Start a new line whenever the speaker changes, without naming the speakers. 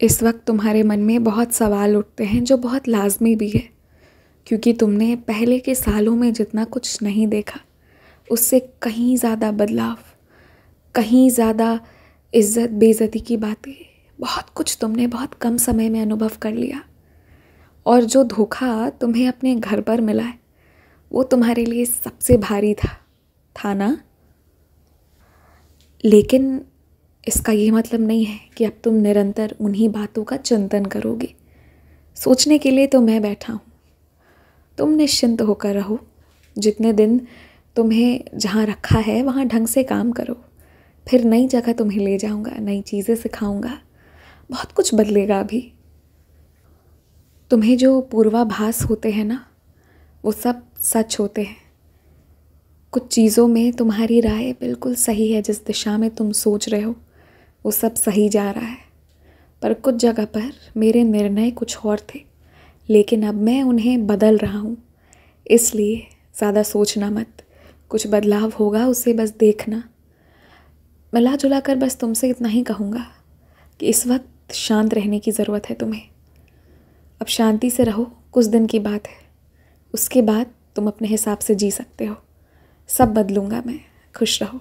इस वक्त तुम्हारे मन में बहुत सवाल उठते हैं जो बहुत लाजमी भी है, क्योंकि तुमने पहले के सालों में जितना कुछ नहीं देखा, उससे कहीं ज़्यादा बदलाव, कहीं ज़्यादा इज़्ज़त बेइज्जती की बातें, बहुत कुछ तुमने बहुत कम समय में अनुभव कर लिया। और जो धोखा तुम्हें अपने घर पर मिला है, वो तुम्हारे लिए सबसे भारी था था ना? लेकिन इसका ये मतलब नहीं है कि अब तुम निरंतर उन्हीं बातों का चिंतन करोगे। सोचने के लिए तो मैं बैठा हूँ। तुम निश्चिंत होकर रहो। जितने दिन तुम्हें जहाँ रखा है, वहाँ ढंग से काम करो। फिर नई जगह तुम्हें ले जाऊँगा, नई चीज़ें सिखाऊँगा। बहुत कुछ बदलेगा अभी। तुम्हें जो पूर्वाभास होते हैं ना, वो सब सच होते हैं। कुछ चीज़ों में तुम्हारी राय बिल्कुल सही है जिस दिशा में तुम सोच रहे हो। वो सब सही जा रहा है। पर कुछ जगह पर मेरे निर्णय कुछ और थे। लेकिन अब मैं उन्हें बदल रहा हूँ। इसलिए ज़्यादा सोचना मत। कुछ बदलाव होगा उसे बस देखना। मिला जुला कर बस तुमसे इतना ही कहूँगा कि इस वक्त शांत रहने की ज़रूरत है तुम्हें। अब शांति से रहो, कुछ दिन की बात है। उसके बाद तुम अपने हिसाब से जी सकते हो। सब बदलूँगा मैं। खुश रहो।